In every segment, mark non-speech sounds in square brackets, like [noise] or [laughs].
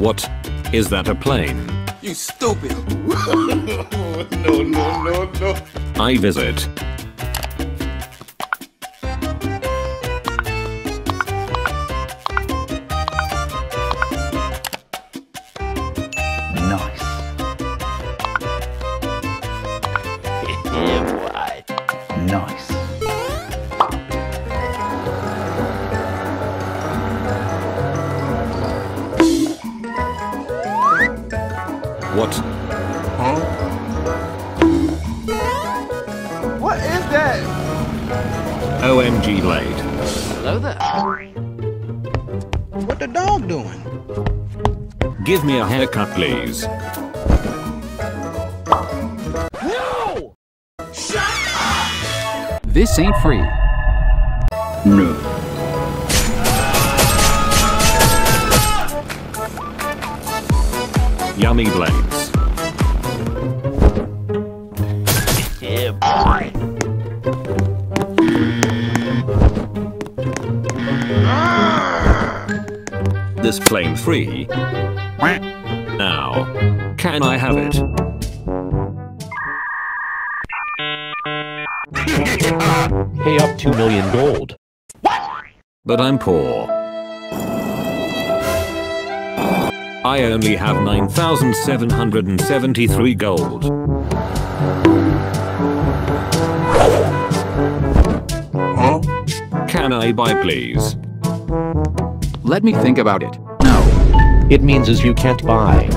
What? Is that a plane? You stupid. [laughs] no, no, no, no. I visit. What? What is that? OMG Blade. Hello there. What the dog doing? Give me a haircut, please. No! Shut up! This ain't free. No. Yummy Blades. This plane free. Now, can I have it? Pay up 2 million gold. What? But I'm poor. I only have 9,773 gold. Can I buy, please? Let me think about it. No. It means as you can't buy.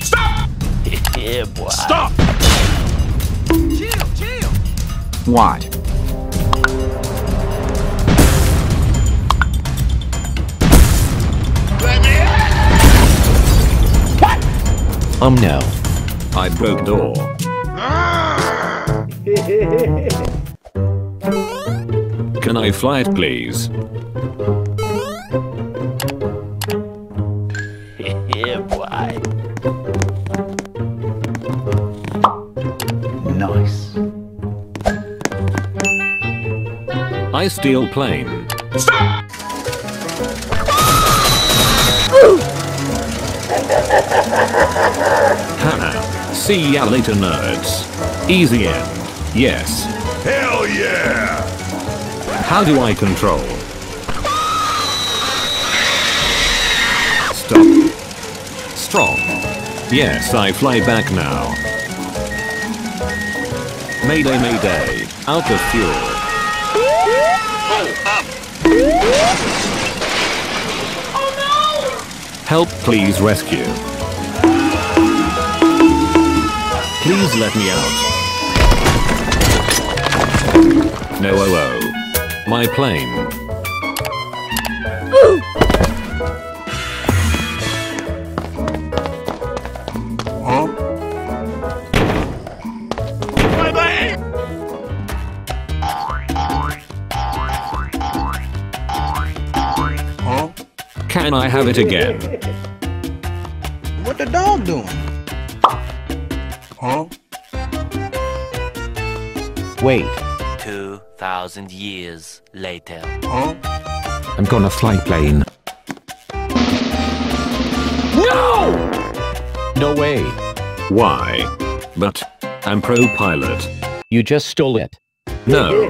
Stop! Yeah, boy. Stop! Chill, chill. What? Um no. I broke door. [laughs] Can I fly it, please? Nice. I steal plane. [laughs] Haha. See ya later, nerds. Easy end. Yes. Hell yeah! How do I control? Stop. Strong. Yes, I fly back now. Mayday, mayday. Out of fuel. Help, please rescue. Please let me out. No, oh, oh. My plane. Can I have it again? What the dog doing? Huh? Wait. 2,000 years later. I'm gonna fly plane. No! No way. Why? But I'm pro pilot. You just stole it. No.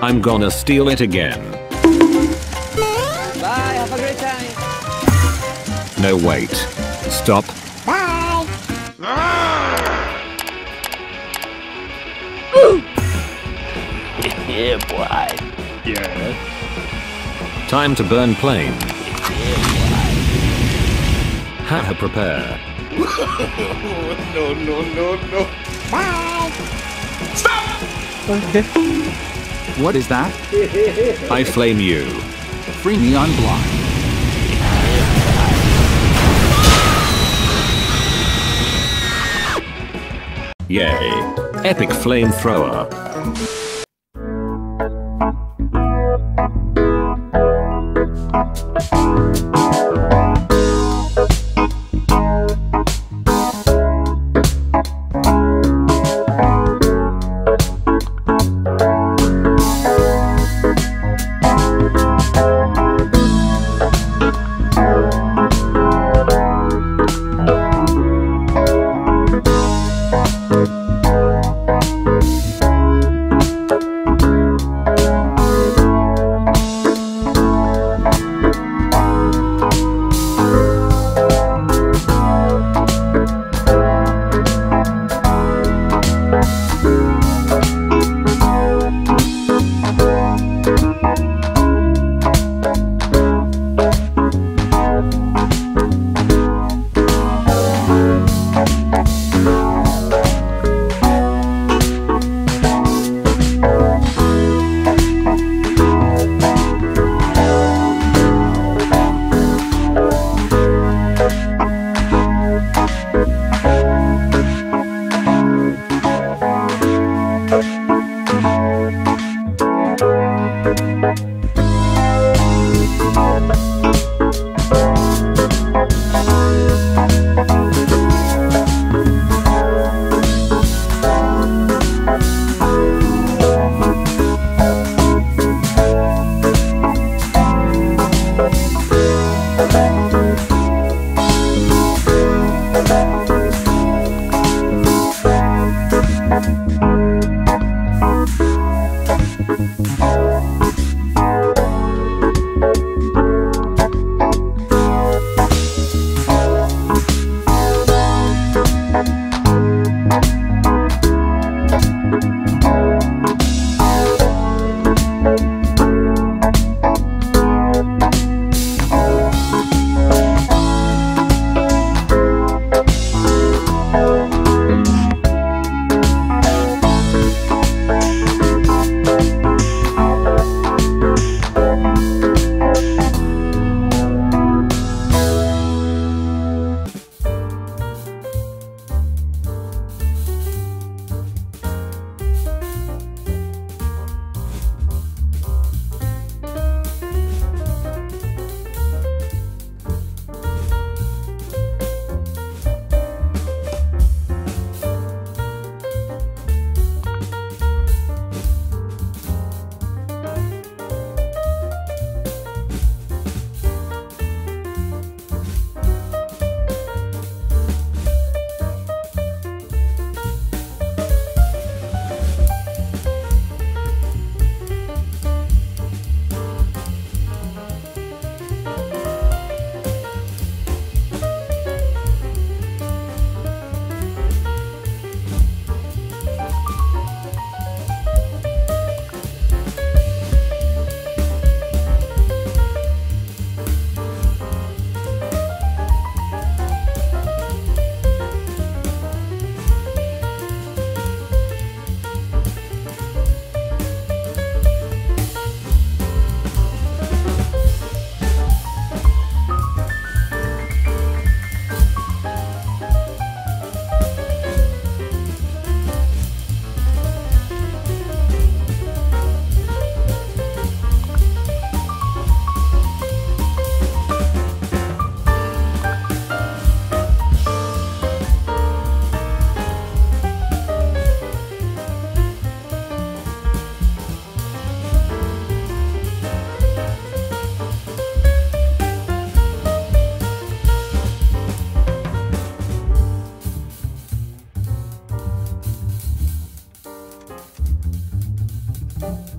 I'm gonna steal it again. Bye, have a great time. No, wait. Stop. Yeah, boy. Time to burn plane. Haha, prepare. No, no, no, no. Stop! What is that? I flame you. Free me on block. Yay. Epic flamethrower. Bye.